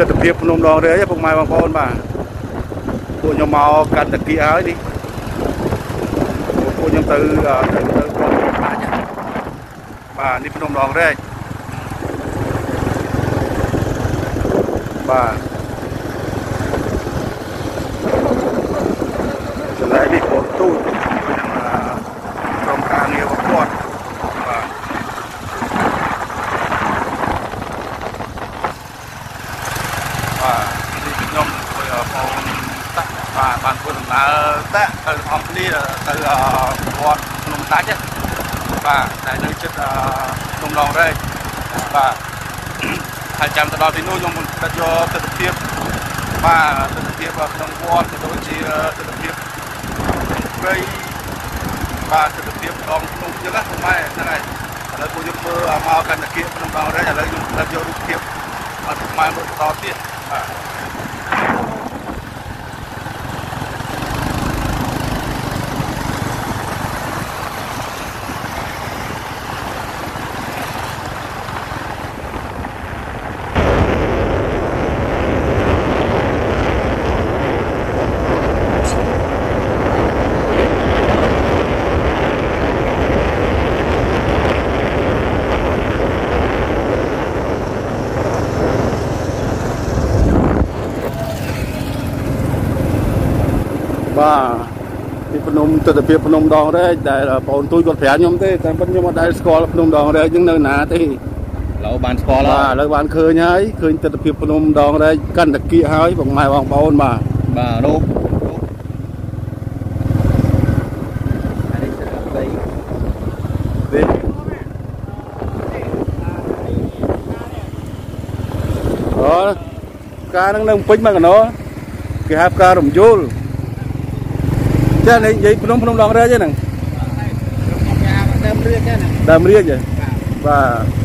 ទស្សនភាពភ្នំដងរែកពុកម៉ែបងប្អូនបាទពួកខ្ញុំមកកាន់តាគីហើយនេះពួកខ្ញុំទៅទៅទៅគាត់បាច់បាទនេះភ្នំដងរែកបាទចំណែកនេះបងទូចក្រុមការងាររបស់គាត់បាទបាទនេះខ្ញុំធ្វើបងតាក់បាទបានធ្វើដំណើរតាក់ទៅអង្គគ្នាទៅវត្តភ្នំ ដាច់បាទតែនៅជិតភ្នំដងរែកបាទហើយចាំទៅដល់ទីនោះខ្ញុំដឹកយកទស្សនវិជ្ជាបាទទស្សនវិជ្ជាក្នុងវត្តក៏ដូចជាទស្សនវិជ្ជាព្រៃបាទទស្សនវិជ្ជាដងភ្នំអញ្ចឹងណាម៉ែហ្នឹងហើយឥឡូវពួកខ្ញុំមើលមកកណ្ដកៀភ្នំដងរែកឥឡូវខ្ញុំដឹកយករូបភាពអត់ម៉ែមើលបន្តទៀតបាទបាទពីភ្នំ ទស្សនភាពភ្នំដងរែកដែលបងអូនទួយគាត់ប្រាប់ខ្ញុំទេតែប៉ុន្តែខ្ញុំអត់ដែលស្គាល់ភ្នំដងរែកហ្នឹងនៅណាទេឡូវបានស្គាល់បាទឥឡូវបានឃើញហើយឃើញទស្សនភាពភ្នំដងរែកកាន់តាគៀកហើយបងម៉ែបងប្អូនបាទបាទរូបនេះអូផ្កាហ្នឹងនៅពេញមកកណោគេហៅផ្ការំយូល ចានេះនិយាយភ្នំភ្នំដងរែកហ្នឹងដើមរឿនទេណាដើមរៀងហ៎បាទ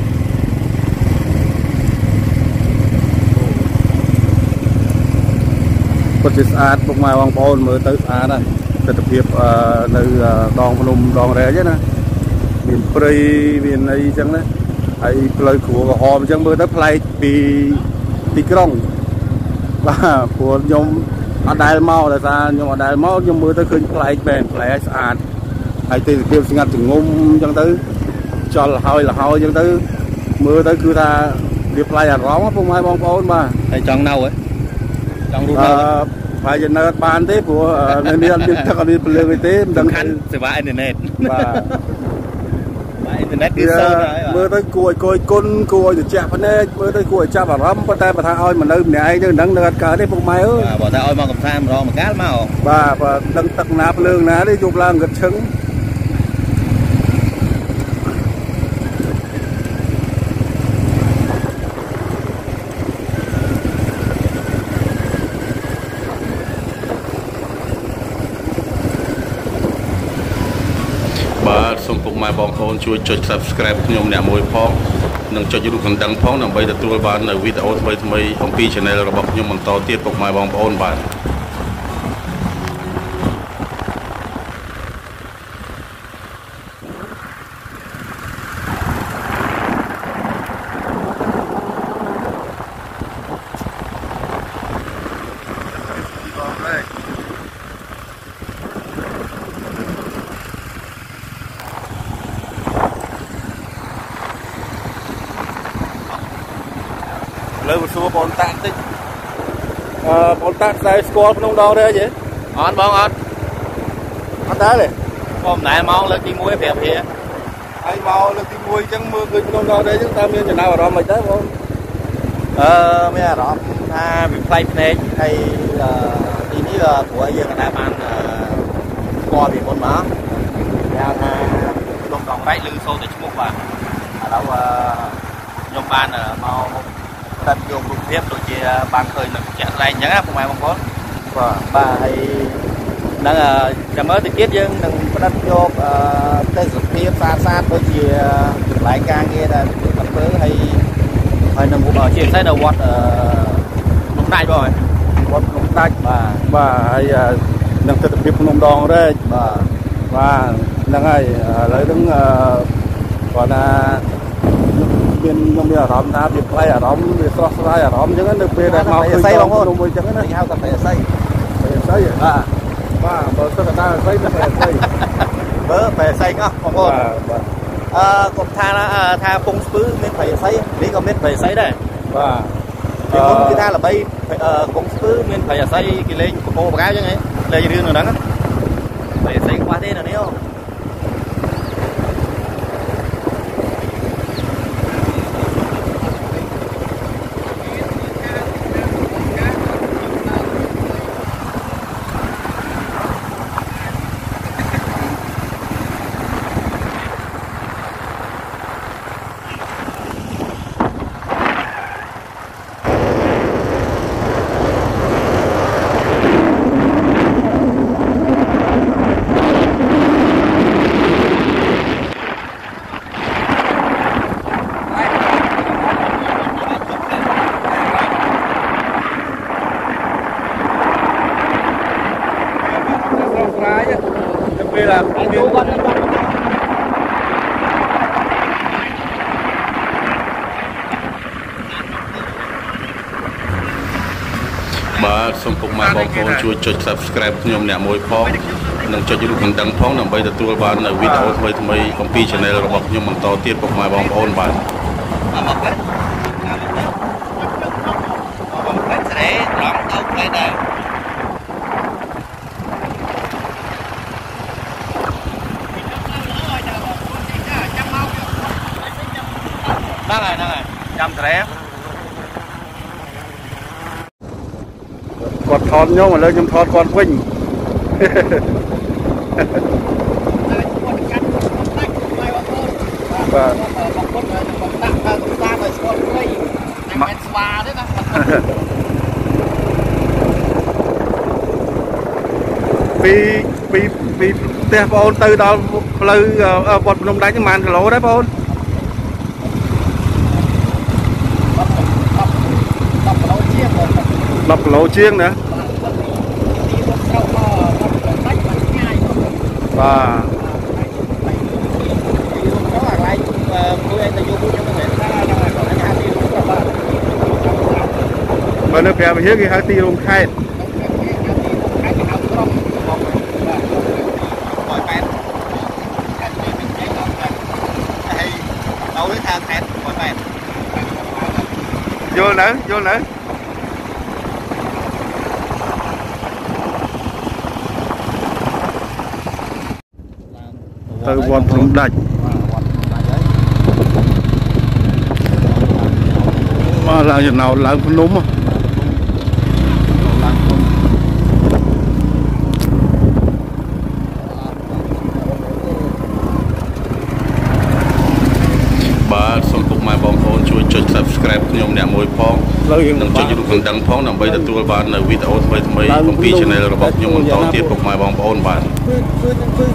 ពិតជាស្អាតពុកម៉ែបងប្អូនមើលទៅស្អាតណាស់ទស្សនភាពអឺនៅដងភ្នំដងរែកហ្នឹងណាមានព្រៃមានអីអញ្ចឹងណាហើយផ្លូវគ្រួក្រហមអញ្ចឹងមើលទៅប្លែកពីទីក្រុងបាទព្រោះខ្ញុំ អត់ដែលមកដោយសារខ្ញុំអត់ដែលមកខ្ញុំមើលទៅឃើញប្លែកមែនប្លែកស្អាតហើយទេសភាពស្ងាត់ចងំអញ្ចឹងទៅចលហើយលហើយអញ្ចឹងទៅមើលទៅគឺថាវាប្លែកអារម្មណ៍ពុកម៉ែបងប្អូនបាទហើយចង់នៅហ៎ចង់រស់អឺនៅប្រហែលជានៅអត់បានទេព្រោះអឺនៅនេះអត់មានទឹកអត់មានពលឹងអីទេមិនដឹងសំខាន់សេវាអ៊ីនធឺណិតបាទបាទអ៊ី នធឺណិតគឺវាសូន្យហើយមើលទៅគួរឲ្យកយគុណគួរឲ្យត្រជាក់ភ្នែកមើលទៅគួរឲ្យចាប់អារម្មណ៍ប៉ុន្តែបើថាឲ្យមកនៅម្នាក់ឯងទៅនឹងនៅអត់កើតទេពុកម៉ែអើយបាទបើតែឲ្យមកកំសាន្តម្ដងម្កាលមកបាទបើដឹងទឹកណាភ្លើងណាទេយប់ឡើងគិតឈឹងបាទសូមពុកម៉ែបងប្អូ នជួយចុច Subscribe ខ្ញុំអ្នកមួយផងនិងចុចរូបកណ្ដឹងផងដើម្បីទទួលបាននៅវីដេអូថ្មីៗអំពី Channel របស់ខ្ញុំបន្តទៀតពុកម៉ែបងប្អូនបាទ ឥឡូវសួរបងតាក់តិចអឺបង តាក់ស្ដាយស្គាល់ក្នុងដងរែកទេអត់បងអត់អត់ដែរទេបងមិនដែលមកលើកទី1ប្រាប់ព្រាហើយមកលើកទី1អញ្ចឹងមើលឃើញក្នុងដងរែកអញ្ចឹងតើមានចំណាប់អារម្មណ៍មិនដែរបងអឺមានអារម្មណ៍ថាវាប្លែកភ្នែកហើយអឺទីនេះក៏ព្រោះយើងក៏ដែលបានអឺស្គាល់ពីមុនមកគេហៅថាលោកដងបែកឬសូទៅឈ្មោះបាទឥឡូវអឺខ្ញុំបានអឺមក ផ្ដិតយករូបភាពដូចជាបានឃើញនៅជាក់ស្ដែងអញ្ចឹងណាពុកម៉ែបងប្អូនបាទបាទហើយនឹងអឺចាំមើលទៅទៀតយើងនឹងផ្ដិតយកអឺទេសភាពស្អាតស្អាតដូចជាកន្លែងការងារដែលយើងបានធ្វើហើយហើយនឹងអឺជាពិសេសនៅវត្តអឺភ្នំដាច់បងហើយវត្តភ្នំដាច់បាទបាទហើយអឺនឹងទស្សនភាពភ្នំដងរែកបាទបាទហ្នឹងហើយឥឡូវហ្នឹងអឺគាត់ថាញ មានខ្ញុំមានអារម្មណ៍ថាវាប្លែកអារម្មណ៍វាស្រស់ស្រាយអារម្មណ៍អញ្ចឹងនៅពេលដែលមកឃើញបងប្អូនមួយអញ្ចឹងណាគេហៅកាហ្វេអស័យពេលស្អីបាទបាទបើសិនតែស្អីទៅពេលស្អីបើបែអស័យអស់បងប្អូនបាទបាទអឺគាត់ថាថាពងស្ពឺមានបែអស័យនេះក៏មានបែអស័យដែរបាទពីមុនគឺថាល្បីពងស្ពឺមានបែអស័យគេលេងបកោបកៅអញ្ចឹងហ៎លេងរឿងហ្នឹងបែអស័យខ្វះទេណានេះអូ សូមពុកម៉ែបងប្អូនជួយចុច Subscribe ខ្ញុំអ្នកមួយផងនិងចុចរូបកណ្ដឹងផងដើម្បីទទួលបាននូវវីដេអូថ្មីៗអំពី Channel របស់ខ្ញុំបន្តទៀតពុកម៉ែបងប្អូនបាទមកផ្លែមកផ្លែស្រែត្រង់ទៅផ្លែដែរហ្នឹងហើយហ្នឹងហើយចាំស្រែ គា ត់ថតខ្ញុំឥឡូវខ្ញុំថតគាត់វិញបាទបងប្អូនបងដាក់តាមតាមឲ្យស្គាល់ព្រៃតែមិនស្វាទេណាពីពីពីផ្ទះបងអូនទៅដល់ផ្លូវវត្តភ្នំដាច់ហ្នឹងប៉ុន្មានគីឡូដែរបងអូន10គីឡូជាងបង10គីឡូជាងណា ទីរត់ស្រុកមក10គីឡូដាច់បានឆ្ងាយបង បាទទៅអាកន្លែងមួយឯងទៅយកមួយខ្ញុំមិនមែនថាដល់អាកន្លែងហាទីនោះបាទ បើនៅប្រាំវិហារគេហៅទីរួមខេត្តខាងហៅក្រុមបងបាទ180ខាងនេះមានតែដល់ហើយដល់នេះខាងខេត្ត180យល់នៅយល់នៅទៅវត្តភ្នំដាច់មកឡើងចំណោតឡើងភ្នំហ៎បាទសូមពុកម៉ែបងប្អូនជួយចុច Subscribe ខ្ញុំអ្នកមួយផងលើយើងនិងចុចរូបកណ្ដឹងផងដើម្បីទទួលបាននូវវីដេអូថ្មីៗអំពី Channel របស់ខ្ញុំបន្តទៀតពុកម៉ែបងប្អូនបាទ គឺគឺគឺ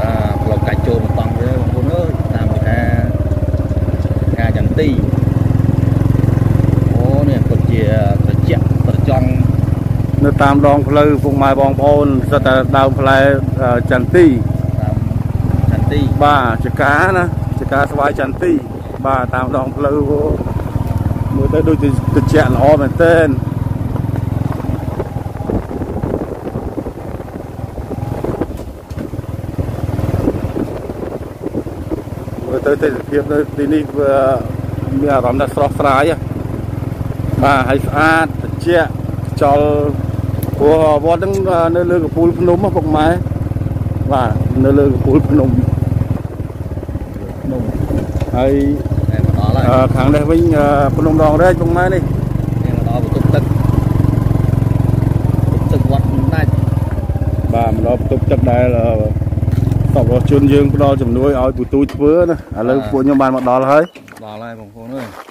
បាទផ្លូវកាច់ចូលមកតង់ទេបងប្អូនអើយតាមគេថាការចន្ទីអូនេះពិតជាត្រជាក់ត្រចង់ នៅ តាមដងផ្លូវពុកម៉ែបងប្អូនសិតតែដើមផ្លែចន្ទីតាមចន្ទីបាទចកាណាចកាស្វាយចន្ទីបាទតាមដងផ្លូវមើលទៅដូចជាត្រជាក់ល្អមែនទែនមើលទៅទេសភាពនៅទីនេះវាមានអារម្មណ៍ថាស្រស់ស្រាយហ៎បាទហើយស្អាតត្រជាក់ខ្យល់ ព្រោះវត្តហ្នឹងនៅលើកំពូលភ្នំពុកម៉ែបាទនៅលើកំពូលភ្នំភ្នំហើយតែមកដល់ហើយខាងនេះវិញភ្នំដងរែកពុកម៉ែនេះនេះមកដល់បន្ទប់ទឹកទឹកវត្តណាច់បាទមកដល់បន្ទប់ទឹកដែលតបជនយើងផ្ដល់ជំនួយឲ្យពូទូចធ្វើណាឥឡូវពួកខ្ញុំបានមកដល់ហើយដល់ហើយបងប្អូនអើយ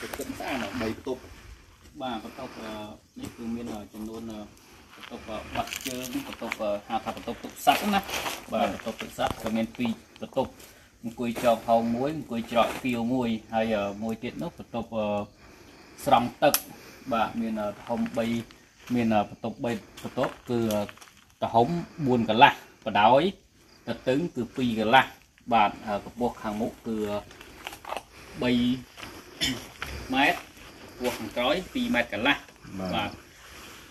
ទឹកស្អាត3បន្ទប់បាទបន្ទប់អឺនេះគឺមានចំនួនអឺបន្ទប់អឺបាត់ជើងបន្ទប់អឺហៅថាបន្ទប់ទឹកស័កណាបាទបន្ទប់ទឹកស័កក៏មាន2បន្ទប់អង្គុ យចោកហោងមួយអង្គុយច្រកគៀវមួយហើយអឺមួយទៀតនោះបន្ទប់អឺស្រង់ទឹកបាទមានអឺធំ3មានអឺបន្ទប់3បន្ទប់គឺអឺទំហំ4កន្លះបដោយទៅទឹងគឺ2កន្លះបាទអឺកម្ពស់ខាងមុខគឺ3ម៉ែត្រពោះខាងក្រោយ2ម៉ែត្រកន្លះបាទ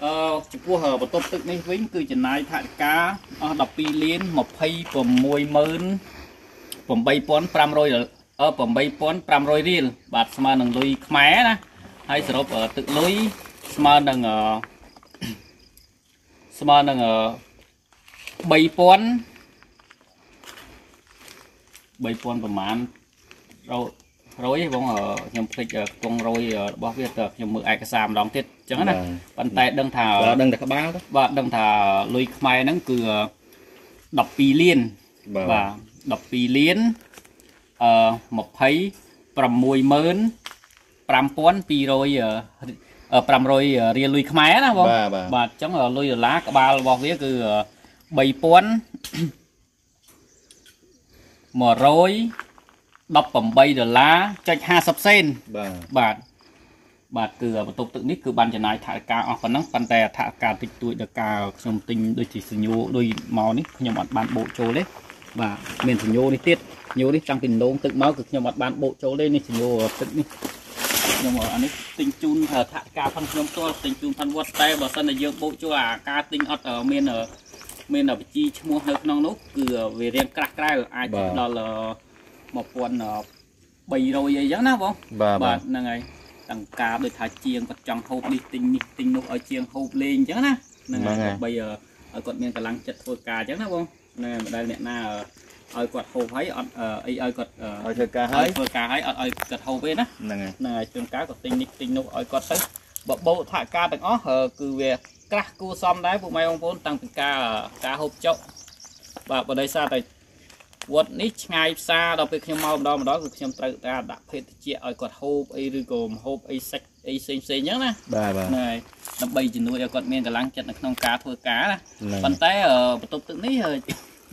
អឺចំពោះបន្ទប់ទឹកនេះវិញគឺចំណាយថវិកាអស់12លាន26ម៉ឺន 8500អឺ8500រៀលបាទស្មើនឹងលុយខ្មែរណាហើយសរុបអឺទឹកលុយស្មើនឹងអឺស្មើនឹងអឺ3000 3000ប្រហែលរោរយបងអឺខ្ញុំភ្លេចអឺកងរយអឺរបស់វាទៅខ្ញុំមើលឯកសារម្ដងទៀតអញ្ចឹងណាប៉ុន្តែដឹងថាបាទដឹងតែក្បាលទៅបាទដឹងថាលុយខ្មែរហ្នឹងគឺ12លានបាទបាទ 12លានអឺ26ម៉ឺន5200អឺ500រៀលលុយខ្មែរណាបងបាទបាទបាទអញ្ចឹងលុយដុល្លារក្បាលរបស់វាគឺ3000 118ដុល្លារចុច50សេនបាទបាទបាទគឺបន្ទប់ទឹកនេះគឺបានចំណាយថវិកាអស់ប៉ុណ្ណឹងប៉ុន្តែថវិកាតិចតួចដល់ការខ្ញុំទិញដូចជាសញ្ញោដូចមកនេះខ្ញុំអត់បានបូកចូលទេ បាទមានសញ្ញោនេះទៀតសញ្ញោនេះតាំងពីដងទឹកមកគឺខ្ញុំអត់បានបូកចូលទេនេះសញ្ញោទឹកនេះខ្ញុំអានេះទិញជូនថវិកាផងខ្ញុំផ្ទាល់ទិញជូនផងវត្តតែបើសិនតែយើងបូកចូលអាការទិញអត់មានមានបជីឈ្មោះនៅក្នុងនោះគឺវារៀងក្រាស់ក្រៅអាចដល់1300អីចឹងណាបងបាទបាបាទទហ្នឹងហើយតង្ការដូចថាជាងគាត់ចង់ហូបនេះទិញនេះទិញនោះឲ្យជាងហូបលេងអញ្ចឹងណាហ្នឹងហើយដើម្បីឲ្យគាត់មានកម្លាំងចិត្តធ្វើការអញ្ចឹងណាបង ហ្នឹងហើយមិនដែលអ្នកណាឲ្យគាត់ហូបហើយអត់អីឲ្យគាត់ឲ្យធ្វើការហើហើយយធ្វើការហើយអត់ឲ្យគាត់ហូបទេណាហ្នឹងហើយហ្នឹងហើយជួនកាលគាត់ទិញនេះទិញនោះឲ្យគាត់ទៅបបោថាការទាំងអស់គឺវាក្រាស់គួសមដែរពុកម៉ែបងប្អូនតាំងពីការការហូបចុកបាទបើដោយសារតែវត្តនេះឆ្ងាយផ្សារដល់ពេលខ្ញុំមកម្ដងម្ដងគឺខ្ញុំត្រូវការដាក់ភេទជ្ជៈឲ្យគាត់ហូបអីឬក៏មហូបអីសាច់អីផ្សេងផ្សេងអញ្ចឹងណាបាទបាទហ្នឹងហើយដើម្បីជំនួយឲ្យគាត់មានកម្លាំងចិត្តនៅក្នុងការធ្វើការណាហ្នឹងប៉ុន្តែអឺបន្ទប់ទឹកនេះអឺ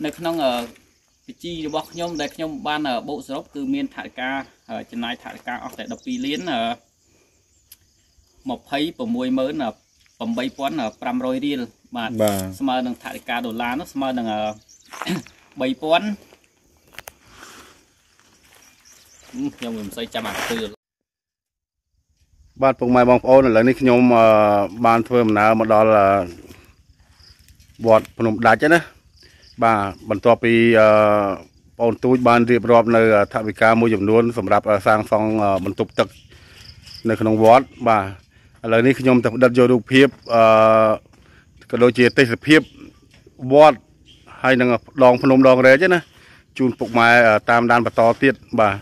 នៅក្នុងអឺវិជីរបស់ខ្ញុំដែលខ្ញុំបានអឺបូកសរុបគឺមានថវិកាអឺចំណាយថវិកាអស់តែ12លានអឺ268500រៀលបាទបាទស្មើនឹងថវិកាដុល្លារនោះស្មើនឹងអឺ3000ខ្ញុំមិនសូវចាំអាគឺបាទពុកម៉ែបងប្អូនឥឡូវនេះខ្ញុំអឺបានធ្វើដំណើរមកដល់អឺវត្តភ្នំដាច់ហើយណា បាទបន្ទាប់ពីអឺបងទូចបានរៀបរាប់នៅថវិកាមួយចំនួនសម្រាប់សាងសង់អឺបន្ទប់ទឹកនៅក្នុងវត្តបាទឥឡូវនេះខ្ញុំទៅផ្ដិតយករូបភាពអឺក៏ដូចជាទេសភាពវត្តហើយនឹងដងភ្នំដងរែកហ្នឹងណាជូនពុកម៉ែអឺតាមដានបន្តទៀតបាទ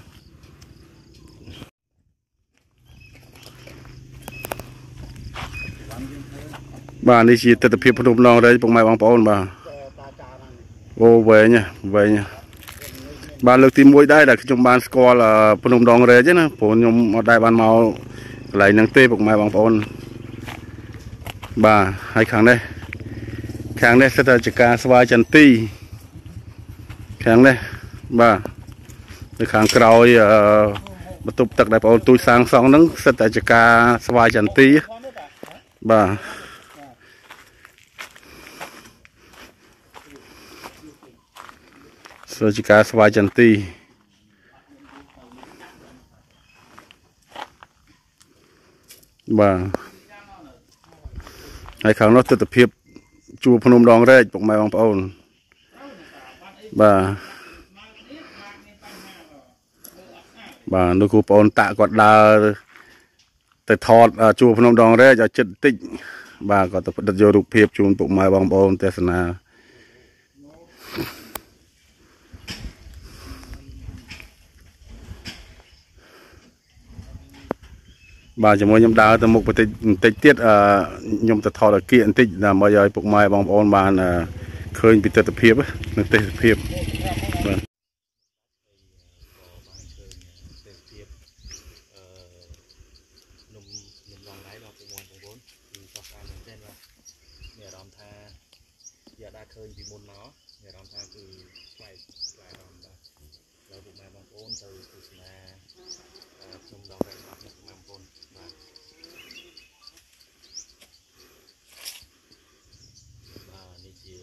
បាទនេះជាទស្សនវិជ្ជាភ្នំដងរែកពុកម៉ែបងប្អូនបាទ អូវែងណាវែងណាបាទលើកទី1ដែរដែលខ្ញុំបានស្គាល់អឺភ្នំដងរែកហ្នឹងណាព្រោះខ្ញុំអត់ដែរបានមកកន្លែងហ្នឹងទេពុកម៉ែបងប្អូនបាទហើយខាងនេះខាងនេះសិតតែជាការស្វាយចន្ទីខាងនេះបាទនៅខាងក្រោយអឺបន្ទប់ទឹកដែលបងប្អូនទូចសាងសង់ហ្នឹងសិតតែជាការស្វាយចន្ទីបាទ សូជាការស្វាយចន្ទីបាទហើយខាងនោះទស្សនភាពជួរភ្នំដងរែកពុកម៉ែបងប្អូនបាទបាទនោះគ្រូប្អូនតាក់គាត់ដើរទៅថតអឺជួរភ្នំដងរែកឲ្យចិត្តបន្តិចបាទគាត់ទៅផ្ដិតយករូបភាពជូនពុកម៉ែបងប្អូនទេសនា បាទជាមួយខ្ញុំដើរទៅមុខបន្តិចបន្តិចទៀតអឺខ្ញុំទៅថតអគាកបន្តិចដើម្បីឲ្យពុកម៉ែបងប្អូនបានអឺឃើញពីទស្សនភាពនៅទេសភាពបាទ ទេសភាពអឺនំនំឡងដៃរបស់ពួកបងប្អូនគឺសោះសាមែនទែនបាទមានអារម្មណ៍ថាយកដាក់ឃើញពីមុនមកមានអារម្មណ៍ថាគឺប្លែកប្លែកអារម្មណ៍បាទហើយពួកម៉ែបងប្អូនទៅទស្សនាអឺខ្ញុំដងរែករបស់អ្នកបងប្អូនបាទបាទនេះជា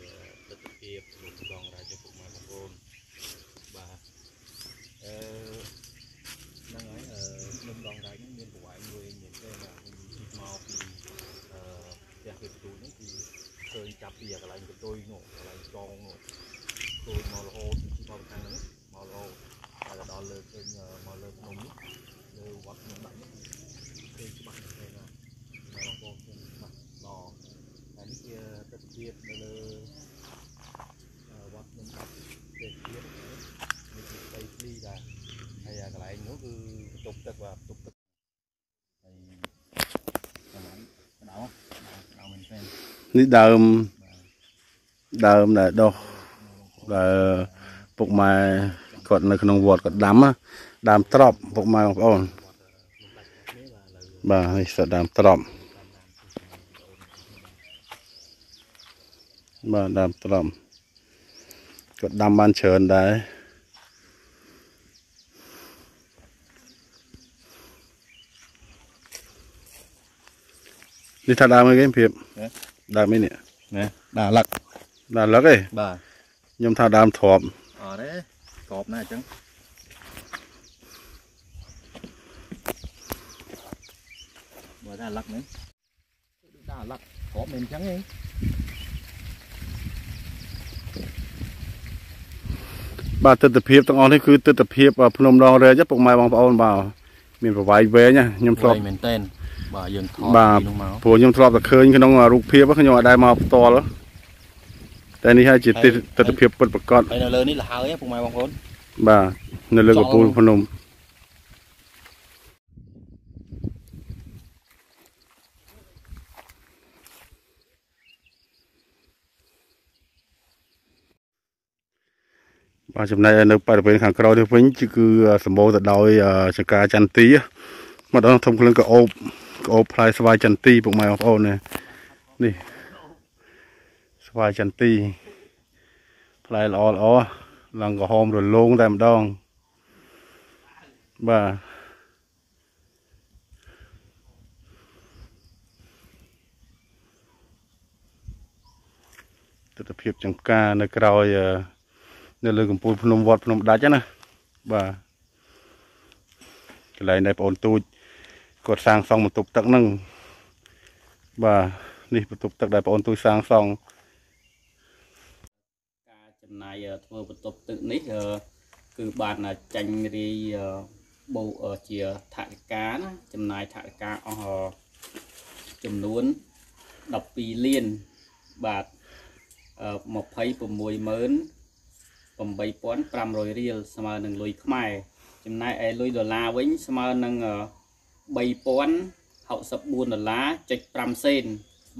ទស្សនភាពលោកដងរែករបស់ពួកម៉ែបងប្អូនបាទអឺ ហ្នឹងហើយអឺខ្ញុំដងដៃហ្នឹងមានប្រវែងមួយមែនទេបាទខ្ញុំជិះមកពីអឺផ្ទះគេបន្ទូលហ្នឹងគឺឃើញចាប់ពីកន្លែងបន្ទុយនោះកន្លែងចងនោះឃើញមករហូតជិះមកខាងហ្នឹងមករហូតហើយទៅដល់លើឃើញមកលើភ្នំនេះលើវត្តភ្នំដាច់នេះឃើញច្បាស់មែនទេណាបងប្អូនឃើញច្បាស់ល្អហើយនេះជាទស្សនវិជ្ជានៅលើអឺវត្តភ្នំដាច់ទេសភាពនេះជាដីធ្លីដែរ ហើយកន្លែងនោះ គឺបន្ទប់ទឹកបាទបន្ទប់ទឹកហើយកន្លែងក្តៅក្តៅមែនទែននេះដើមដើមដែលដុះដែលពុកម៉ែគាត់នៅក្នុងវត្តគាត់ដាំណាដើមត្រប់ពុកម៉ែបងប្អូនបាទនេះសដើមត្រប់បាទដើមត្រប់គាត់ដាំបានច្រើនដែរ នេះថាដើមអីគេភាពដើមអីនេះណាដាក់លឹកដើមលឹកឯងបាទខ្ញុំថាដើមទ្របអត់ទេក្របណាអញ្ចឹងបើដាក់លឹកមែនដាក់លឹកក្របមែនអញ្ចឹងឯងបាទទស្សនភាពទាំងអស់នេះគឺទស្សនភាពភ្នំដងរែកពុកម៉ែបងប្អូនបាទមានប្រវែងវែងណាខ្ញុំធ្លាប់មែនទែន បាទយើងថតបាទពីនោះមកព្រោះខ្ញុំធ្លាប់តែឃើញក្នុងរូបភាពខ្ញុំអត់ដែរមកផ្ទាល់តែនេះហើយជាទស្សទស្សនភាពពិតប្រាកដហើយនៅលើនេះលហើយពុកម៉ែបងប្អូនបាទនៅលើកំពូលភ្នំបាទចំណែកឯនៅបរិវេណខាងក្រោយនេះវិញគឺគឺសម្បូរទៅដោយអឺចង្ការចន្ទទីម្ដងធំក្លិនក្អូប ក្អូបផ្លែស្វាយចន្ទទីពុកម៉ែបងប្អូននេះនេះស្វាយចន្ទទីផ្លែល្អល្អឡើងក្រហមរលោងតែម្ដងបាទទស្សនភាពចង្ការនៅក្រោយអឺនៅលើកំពូលភ្នំវត្តភ្នំដាច់ហ្នឹងណាបាទកន្លែងដែលបងអូនទូច គាត់សាងសង់បន្ទប់ទឹកហ្នឹងបាទនេះបន្ទប់ទឹកដែលបងអូនទូចសាងសង់ការចំណាយអឺធ្វើបន្ទប់ទឹកនេះអឺគឺបានចាញ់រាយអឺបូអឺជាថវិកាណាចំណាយថវិកាអស់អឺចំនួន12លានបាទអឺ26ម៉ឺន8500រៀលស្មើនឹងលុយខ្មែរចំណែកឯលុយដុល្លារវិញស្មើនឹងអឺ 3064ដុល្លារចុច5សេន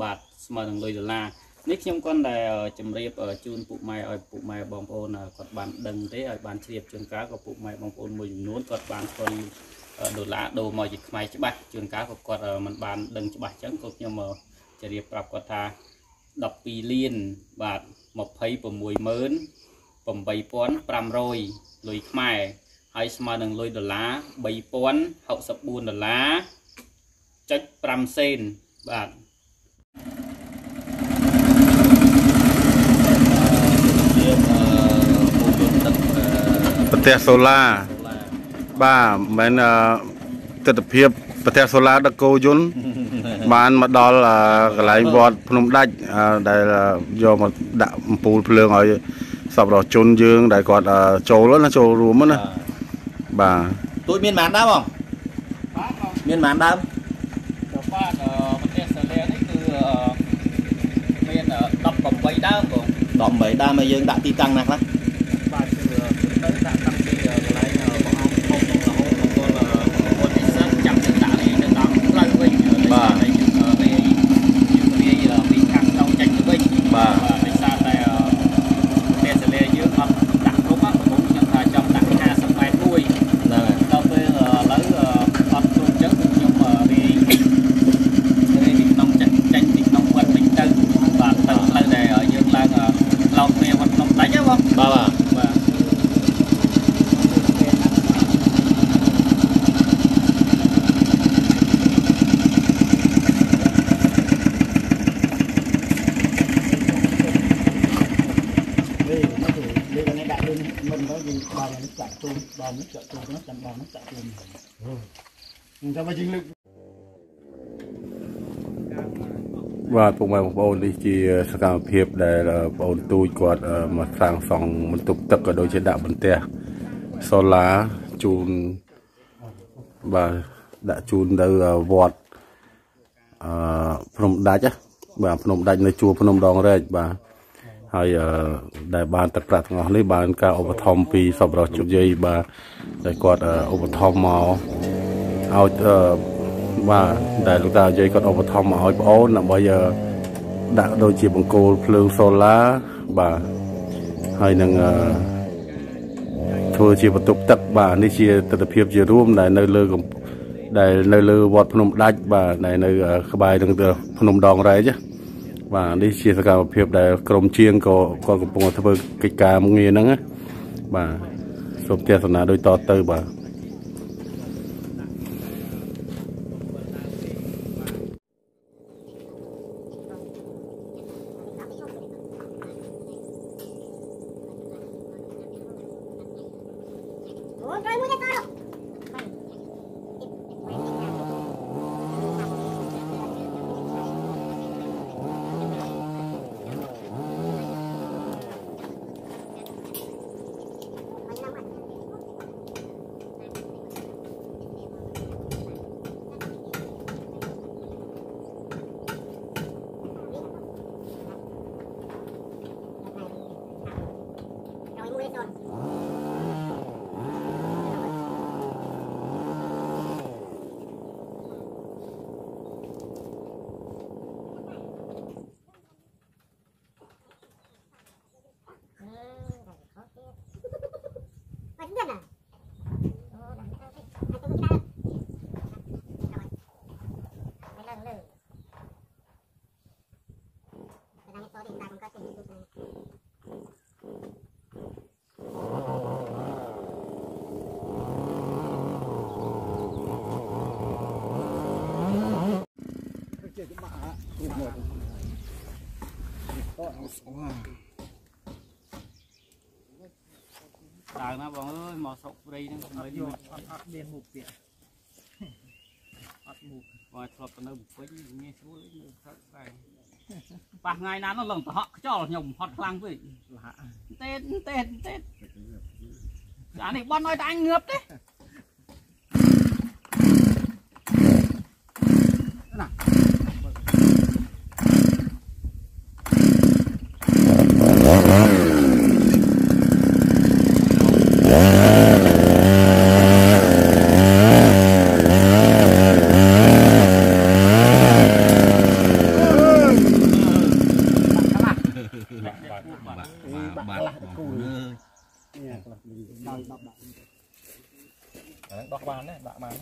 បាទស្មើនឹងលុយដុល្លារនេះខ្ញុំគាត់តែជំរាបជូនពុកម៉ែឲ្យពុកម៉ែបងប្អូនគាត់បានដឹងទេឲ្យបានជ្រាបជួនកាលក៏ពុកម៉ែបងប្អូនមួយចំនួនគាត់បានធ្វើដុល្លារដូរមកជាខ្មែរច្បាស់ជួនកាលក៏គាត់មិនបានដឹងច្បាស់ចឹងក៏ខ្ញុំជម្រាបប្រាប់គាត់ថា12លានបាទ26ម៉ឺន8500លុយខ្មែរ ហើយស្មើនឹងលុយដុល្លារ3064ដុល្លារចុច5សេនបាទជាអឺពូជទឹកអឺប្រទេសសូឡាសូឡាបាទមិនមែនអឺទស្សនភាពប្រទេសសូឡាដឹកគោយន្តបានមកដល់អឺកន្លែងវត្តភ្នំដាច់អឺដែលអឺយកមកដាក់អំពូលភ្លើងឲ្យសពរបស់ជនយើងដែលគាត់អឺចូលណាចូលរួមណា បាទទូចមានប៉ុន្មានដើមបងបាទបងមានប៉ុន្មានដើមប្របាទអឺប្រទេសសាលានេះគឺអឺមានអឺ18ដើមបង18ដើមហើយយើងដាក់ទីតាំងណាខ្លះបាទគឺទៅដាក់តាំងពីកន្លែងបងអង្គធំក្នុងរហូតមកដល់វត្តពិសិដ្ឋចាប់ទៅដាក់នេះទៅដល់ផ្លូវវិញបាទយើងវាយើងវាពីខាងក្នុងចេញទៅវិញបាទដោយសារតែប្រទេសសាលាយើងអត់ដាក់គ្រប់ហ្នឹងผมខ្ញុំថាចង់ដាក់50ម៉ែត្រមួយ ហ្នឹងហើយ ដល់ពេលឥឡូវអត់គ្រប់អញ្ចឹងខ្ញុំរីរីពីក្នុងចេញចេញពីក្នុងវត្តវិញទៅបាទទៅផ្លូវដែលយើងឡើងឡោកគ្នាវត្តក្នុងដាច់ហ៎បង បាទបាទ បាទ vì nó thì đi cái này đại luôn mình có gì đòn nó chạy tuôn đòn nó chạy tuôn nó chạy đòn nó chạy tuôn mình cho mà chiến lực បាទពុកម៉ែបងប្អូននេះជាសកម្មភាពដែលបងប្អូនទូចគាត់មកសាងសង់បន្ទប់ទឹកក៏ដូចជាដាក់បន្ទះសូឡាជូនបាទដាក់ជូនទៅវត្តអឺភ្នំដាច់ណាបាទភ្នំដាច់នៅជួរភ្នំដងរែកបាទ ហើយអឺដែលបានទឹកប្រាក់ទាំងអស់នេះបានការឧបត្ថម្ភពីសប្បុរសជោគជ័យបាទដែលគាត់ឧបត្ថម្ភមកឲ្យអឺបាទដែលលោកតានិយាយគាត់ឧបត្ថម្ភមកឲ្យប្អូនដើម្បីអឺដាក់ដូចជាបង្គោលភ្លើងសូឡាបាទហើយនឹងអឺធ្វើជាបន្ទប់ទឹកបាទនេះជាទស្សនវិជ្ជាជារួមដែលនៅលើកំដែលនៅលើវត្តភ្នំដាច់បាទដែលនៅអឺក្បែរនឹងទៅភ្នំដងរែកណា បាទនេះជាសកម្មភាពដែលក្រមជាងក៏គាត់កំពុងធ្វើកិច្ចការងារហ្នឹងណាបាទសូមទស្សនាដូចតទៅបាទ Ủa, rồi mua cho con luôn. Rồi mua đi rồi. អត់ដឹងអូដល់ទៅហើយទៅមិនដែរហើយឡើងលើតែដល់ទៅទីដាក់មកទៅទីទៅ chơi cái bạ á. ដើរណាបងអើយមកស្រុកព្រៃហ្នឹងសម្រាប់យកអត់អត់មានមុខទៀតអត់មុខបងធ្លាប់ទៅនៅពេញងាយស្រួលនៅស្រុកដែរប៉ះថ្ងៃណានោះលងតហក់ខ្យល់ខ្ញុំហត់ខ្លាំងពេកលហាទេតទេតទេតអានេះបន់ឲ្យតែអញងើបទេ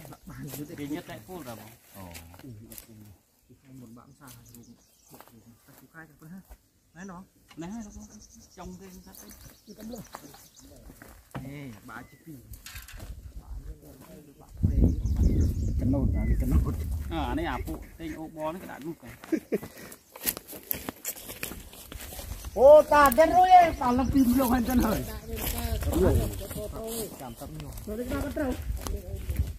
ដែរដាក់បានគេញឹកតែគូលតើបង một bạn xa dùng một dùng ta chịu khai cho con ha đấy nó ណែបងចុងគេថាទៅ chỉ tấm lửa ê bà chỉ phi cái nốt à cái nốt អើអានេះអាពួកទិញអូបនេះក៏ដាក់នោះក៏ ô ta đến rồi ấy bảo làm phim luôn hành chân hời cảm tâm nhiều rồi đi ra cái trâu ដល់លេខ8ដឹងចុះតើធ្វើរួចយកដូចម៉ែចឹងធ្វើផ្ទះរួចយកម៉ែដៃទាំងអស់កូនចៅខ្ញុំនឹងដល់អស់ទោះ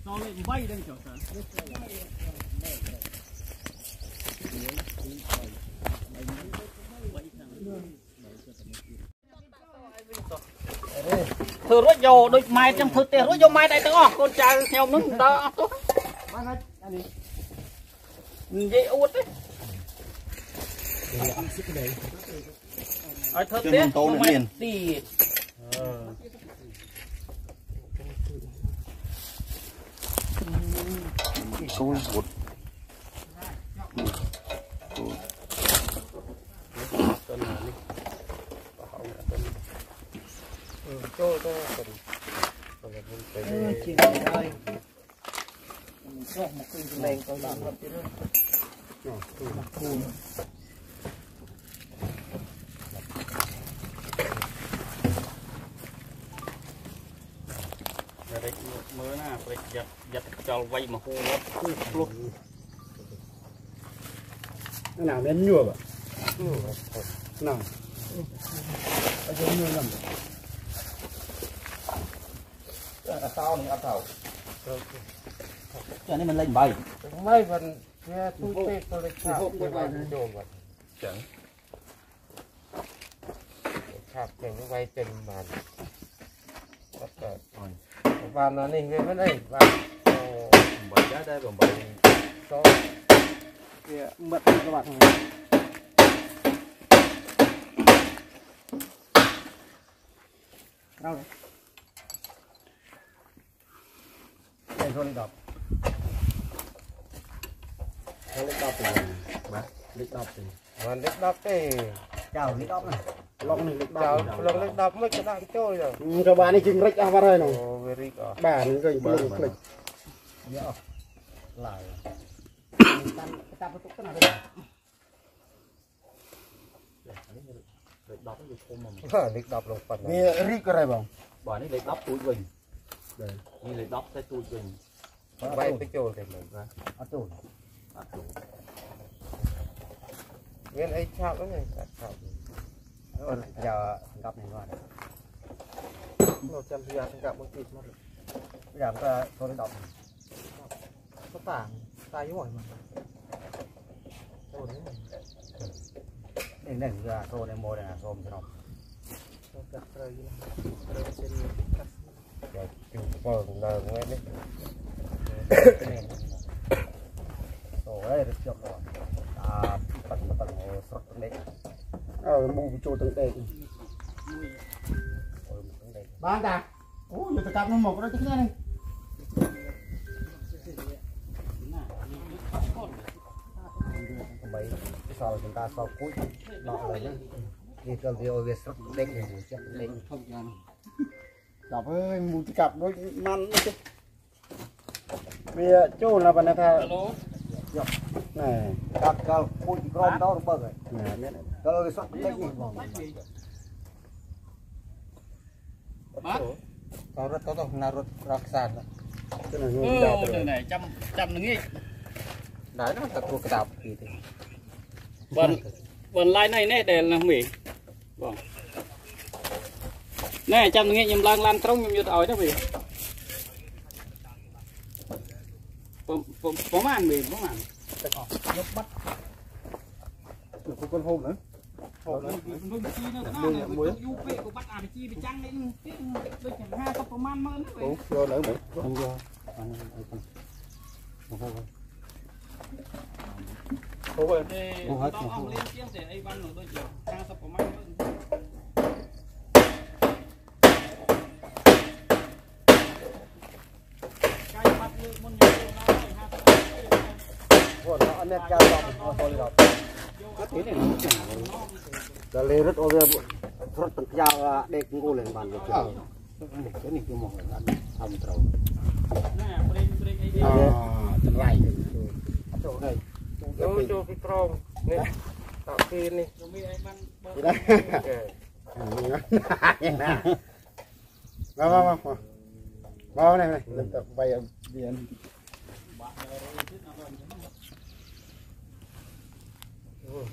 បានហើយអានេះនិយាយអួតទេអត់សិក្ដីឲ្យធ្វើផ្ទះទីចូលវត្តចូលទៅអឺ ជាងហើយចុះមកគឺលេងទៅដល់រត់ទៀតមកគូន រិចមើ លណាព្រិចយ៉ាត់យ៉ាត់ខ្យល់វៃមកហូររត់គូផ្លុះណាមានញួរណាអត់ញួរណាអត់តោនេះអត់តោចានេះมันលេង Bàn này về bên đây. Và bảy trái đây còn bảy cho kìa mật các bạn đâu đấy? Đây con đọc. Lấy đọc thì bác lấy đọc thì và lấy đọc thì chào lấy đọc này. លោកនេះលេខ10លោកលេខ10មកដាក់ចូលទៅបាទនេះជិងរិចអស់បាត់ហើយនោះអូវារិចអស់បាទនេះឃើញភ្លើងភ្លេចយកអស់ឡើយតាមតាមបន្ទុកទៅណាលេខ10វាធំមកលេខ10លងប៉ុណ្ណាវារីកអីបងបាទនេះលេខ10ទូចវិញនេះលេខ10តែទូចវិញបាយទៅចូលតែមើលអត់ចូលអត់ចូលមានអីឆាប់ហ្នឹងឆាប់ giờ thằng cặp rồi. Một trăm giờ thằng cặp một thịt mà. Bây giờ tôi tôi nó động có tảng tay với mọi mà. Đây này ra thôi đây mua đây là xôm cho nó rồi chụp vờ cũng đời cũng đấy. Được chụp rồi. À អើមូចូលទាំងដេកបានតាអូយកទៅកាប់នោះមកដល់ទីនេះបីសល់ទាំងការសល់គួយដកលើហ្នឹងនេះក៏វាឲ្យវាស្រត់ដេកនេះចេះដេកធំយ៉ាងកា ប់អើយមូទៅកាប់ដូចម៉ាន់នេះវាចូលណាប៉ុន្តែថាហៅឡូណែកាប់កលគួយក្រមដល់របើកហើយណែមានដល់វាស្រត់ដេកនេះបងបាទក៏រត់ ទៅទៅណារត់រកខ្សានទៅនឹងអូយកទៅនេះចាំចាំនឹងនេះដែរណាតែគួរក្តាប់ពីទេបងបងឡាយនេះនេះដែលណាមីបងណែចាំនឹងនេះខ្ញុំឡើងឡានក្រុងខ្ញុំយកទៅឲ្យទៅមីប្រប្រហែលមីប្រហែលគុនហូបណាមួយជីនៅណាមួយយូពេកក៏បាត់អាជីប្រចាំងនេះទៀតដូច50ប្រមាណម៉ឺនទៅអូយកនៅមើលខ្ញុំយកហូបហើយទេដល់អស់លៀនជាងទេអីបានដូច50ប្រមាណម៉ឺនកាយបាត់លើមុនយកដល់50គាត់អត់មានការតបអត់ចូលដល់ដល់លេរត់អូវារត់ទាំងខ្យល់ដេកគូលេ ងបានយកចូលនេះគឺមកថាមិនត្រូវណែប្រេងប្រេងអីអនេះចម្លៃចូល đây ចូលចូលពីក្រមនេះតាក់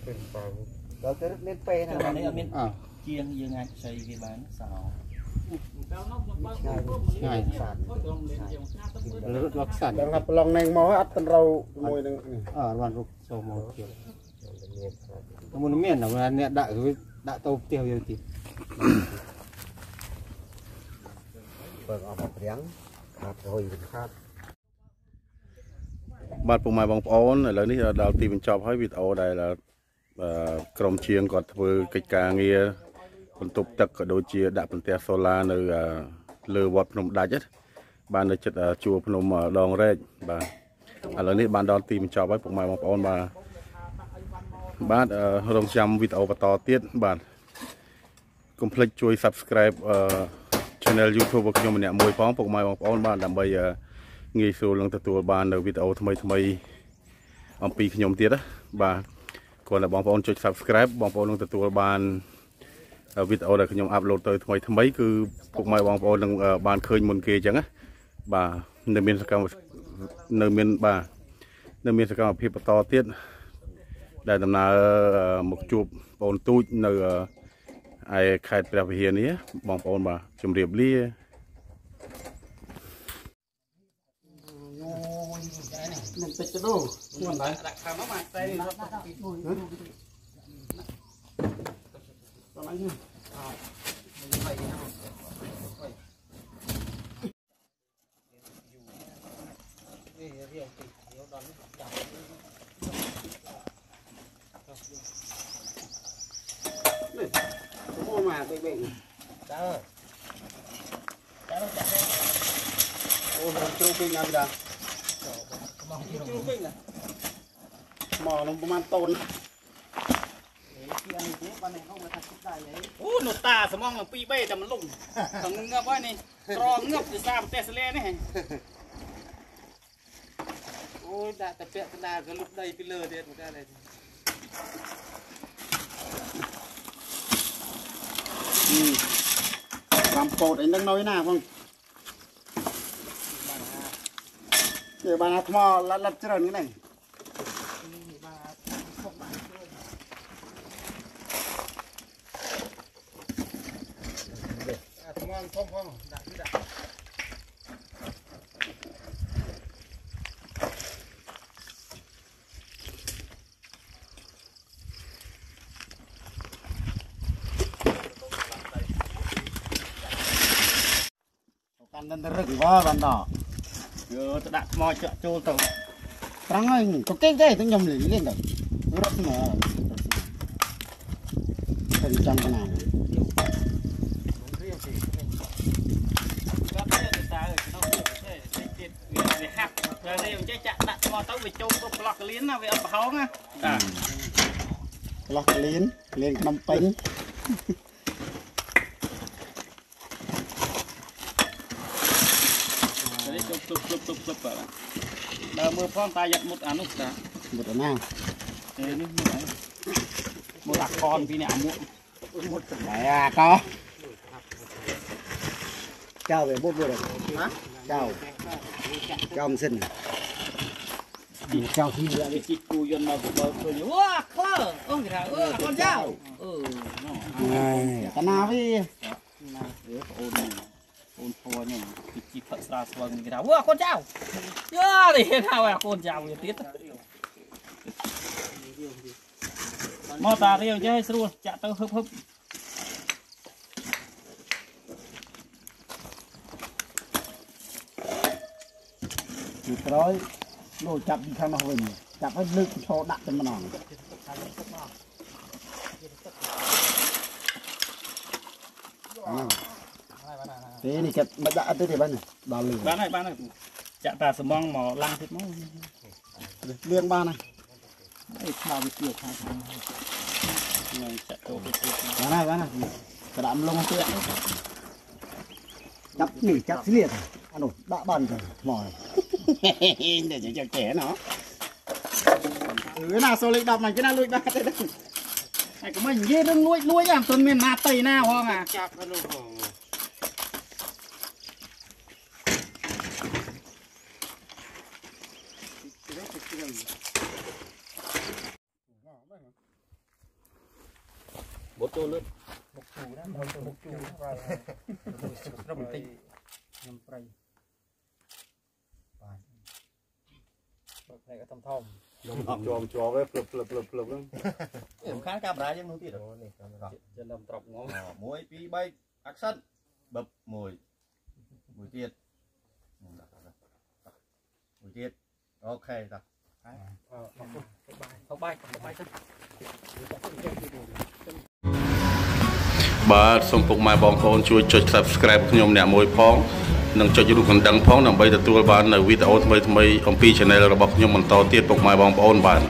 ពេលបើដល់ទៅមានពេលណានេះអត់មានជាងយើងអាចໃຊ້វាបានសោឆ្ងាយឆ្ងាយរត់មកខ្សាច់ដល់ថាប្រឡងណែងមកអត់តម្រូវជាមួយនឹងអើរត់រុកចូលមកទៀតមុនមានអ្នកដាក់វាដាក់ទៅផ្ទះវាទៀតបើអស់មកព្រាំងខាត់រយខាត់បាទពុកម៉ែបងប្អូនឥឡូវនេះដល់ទីបញ្ចប់ហើយវីដេអូដែល ក្រុមជាងគាត់ធ្វើកិច្ចការងារបន្ទប់ទឹកក៏ដូចជាដាក់បន្ទះសូឡានៅអឺលើវត្តភ្នំដាច់ហ្នឹងបាននៅចិត្តអឺជួរភ្នំអឺដងរែកបាទឥឡូវនេះបានដល់ទីបញ្ចប់ហើយពុកម៉ែបងប្អូនបាទបាទអឺរងចាំវីដេអូបន្តទៀតបាទកុំភ្លេចជួយ Subscribe អឺ Channel YouTube របស់ខ្ញុំម្នាក់មួយផងពុកម៉ែបងប្អូនបាទដើម្បីអឺងាយស្រួលនឹងទទួលបាននៅវីដេអូថ្មីថ្មីអំពីខ្ញុំទៀតណាបាទ គ្រាន់តែបងប្អូនចុច Subscribe បងប្អូននឹងទទួលបានវីដេអូដែលខ្ញុំអាប់ឡូតទៅថ្មីថ្មីគឺពុកម៉ែបងប្អូននឹងបានឃើញមុនគេអញ្ចឹងណាបាទនៅមានសកម្មនៅមានបាទនៅមានសកម្មភាពបន្តទៀតដែលដំណើរមកជួបបងទូចនៅឯខេត្តព្រះវិហារនេះបងប្អូនបាទជម្រាបលា នឹងតិចទៅនោះខ្ញុំដែរដាក់ខាងនោះមកតែតោះឡើងនេះអូមកបេបេតើអូមិនជ្រុំពេញណាស់ ដែរជ្រុំពេញណាមកនឹងប្រហែលតូនអូនោះតាស្មងឡើងពីបេតែមិនលុងខាងងឹបហើយនេះក្រងឹបដោយសារប្រទេសសលេនេះអូយដាក់តែពាក់កណ្ដាលក៏លុបដីពីលើទៀតមកដែរតាមពោតអីហ្នឹងនៅណាបង គេបានអាថ្មលិតលិតច្រើនហ្នឹងអាថ្មធំផងដាក់ទីដាក់កាន់តែរឹកវ៉ាបានដល់ យើទៅដាក់ថ្មចាក់ចូលទៅត្រង់ហើយក៏គេទេទៅខ្ញុំលេងលេងទៅរត់ស្មើទៅចាំកណាគាត់ទេតាអើក្នុងទេទៀតវាវាហាប់តែនេះមិនចេះចាក់ដាក់ថ្មទៅវាចូលទៅប្លោះកលៀនណាវាអត់ប្រហោងណាតាផ្លោះក្លៀនក្លៀនក្នុងពេញ នេះចូលភ្លុបភ្លុបភ្លុបភ្លុបបាទដើរ មើលផងតាយ៉ាត់មុតអានោះតាមុតណាទេនេះមើលអាមើលអាកនពីនេះអាមុតតែអាកោចៅវាមុតវាណាចៅចៅមិនសិនចៅហ៊ីវាវាជីកគូយន្តមកបើឃើញវ៉ាក្លើអូគេថាអឺកូនចៅអឺណូហើយកណាវាណាអឺបងអូនអូ នធัวខ្ញុំពីជីកផឹកស្រាស្វឹងគេថាវ៉ាកូនចៅយើនេះថាវ៉ាកូនចៅវាទៀតមកតារៀវចេះស្រួលចាក់ទៅហឹបហឹបពីក្រោយលោកចាប់ពីខាងនោះវិញចាប់ឲ្យលើកឈរដាក់តែម្ដង ទេនេះគេមិនដាក់អត់ទេទេបានដល់លឿបានហើយបានហើយចាក់តាសំងមកឡាំងទៀតមកលឿងបានហើយអីខ្មៅវាជាខាងខាងនឹងចាក់ចូលទៅទៀតបានហើយបានហើយក្តាំលងទៀតចាប់នេះចាប់ស្លៀកអានោះដាក់បានទៅថ្មនេះចាំចាំចេះណោះអឺណាសូលេខ10ហ្នឹងគេណាលួចបានទេហើយក៏មិននិយាយរឿងលួចលួចអាមិនទាន់មានណាតៃណាផងអាចាប់ទៅនោះផង បត់ចូលលើត្រឹមបន្តិចខ្ញុំប្រៃបាទបើផ្នែកធំធំខ្ញុំអត់ជាប់ជាប់ទេភ្លឹបភ្លឹបភ្លឹបភ្លឹបហ្នឹងសំខាន់កាមេរ៉ាយើងនោះទៀតអូនេះកាមេរ៉ាចិនដល់ត្រប់ងង1 2 3 action បឹប1មួយទៀតមួយទៀតអូខេតោះបបាយបបាយទៅ បាទសូមពុកម៉ែបងប្អូនជួយចុច Subscribe ខ្ញុំអ្នកមួយផងនិងចុចរូបកណ្ដឹងផងដើម្បីទទួលបាននៅវីដេអូថ្មីៗអំពី Channel របស់ខ្ញុំបន្តទៀតពុកម៉ែបងប្អូនបាទ